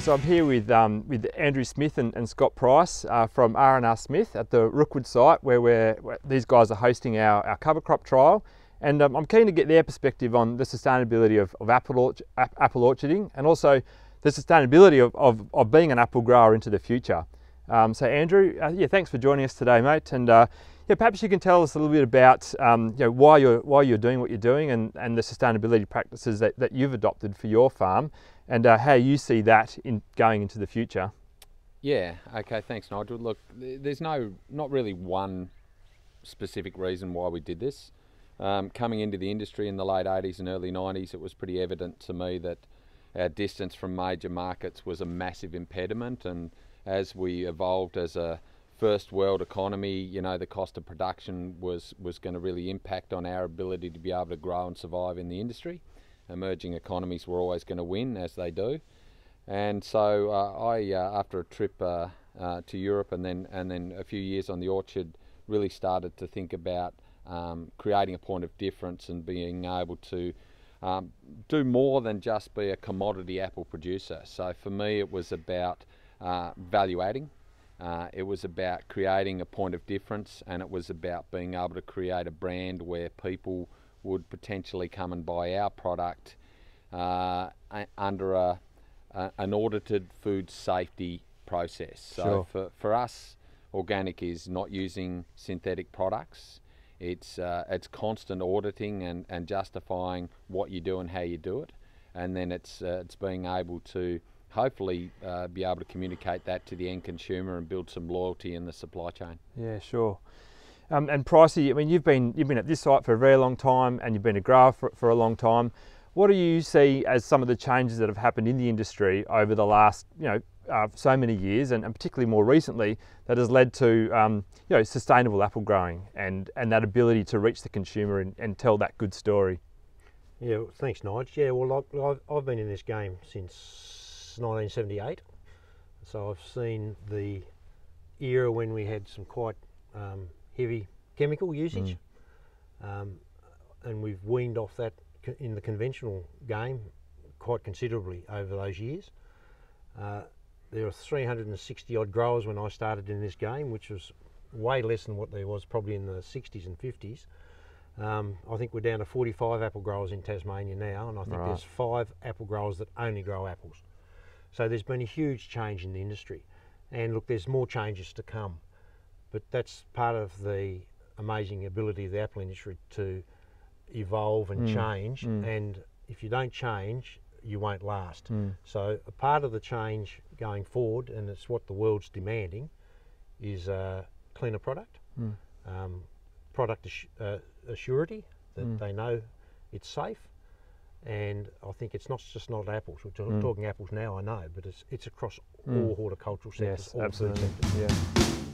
So I'm here with, um, with Andrew Smith and, and Scott Price uh, from R&R Smith at the Rookwood site where, we're, where these guys are hosting our, our cover crop trial. And um, I'm keen to get their perspective on the sustainability of, of apple, orch apple orcharding and also the sustainability of, of, of, being an apple grower into the future. Um, so Andrew, uh, yeah, thanks for joining us today, mate. And uh, yeah, perhaps you can tell us a little bit about um, you know, why you're why you're doing what you're doing and, and the sustainability practices that, that you've adopted for your farm, and uh, how you see that in going into the future. Yeah. Okay. Thanks, Nigel. Look, there's no not really one specific reason why we did this. Um, coming into the industry in the late 80s and early 90s, it was pretty evident to me that our distance from major markets was a massive impediment, and as we evolved as a first world economy, you know, the cost of production was, was going to really impact on our ability to be able to grow and survive in the industry. Emerging economies were always going to win, as they do. And so uh, I, uh, after a trip uh, uh, to Europe and then, and then a few years on the orchard, really started to think about um, creating a point of difference and being able to um, do more than just be a commodity apple producer. So for me, it was about uh, value adding uh, it was about creating a point of difference and it was about being able to create a brand where people would potentially come and buy our product uh, under a, a, an audited food safety process. So sure. for, for us, organic is not using synthetic products. It's, uh, it's constant auditing and, and justifying what you do and how you do it. And then it's, uh, it's being able to hopefully uh, be able to communicate that to the end consumer and build some loyalty in the supply chain. Yeah, sure. Um, and Pricey, I mean, you've been you've been at this site for a very long time, and you've been a grower for, for a long time. What do you see as some of the changes that have happened in the industry over the last, you know, uh, so many years, and, and, particularly more recently, that has led to, um, you know, sustainable apple growing and and that ability to reach the consumer and, and tell that good story? Yeah, thanks, Nigel. Yeah, well, I've, I've been in this game since 1978. So I've seen the era when we had some quite um, heavy chemical usage, mm. um, and we've weaned off that in the conventional game quite considerably over those years. Uh, there were 360 odd growers when I started in this game, which was way less than what there was probably in the 60s and 50s. Um, I think we're down to 45 apple growers in Tasmania now, and I think right. there's five apple growers that only grow apples. So there's been a huge change in the industry. And look, there's more changes to come. But that's part of the amazing ability of the apple industry to evolve and mm. change. Mm. And if you don't change, you won't last. Mm. So a part of the change going forward, and it's what the world's demanding, is a cleaner product, mm. um, product uh, assurity that mm. they know it's safe, and I think it's not just not apples. We're mm. talking apples now, I know, but it's it's across mm. all horticultural sectors, yes, all absolutely. food sectors. Yeah.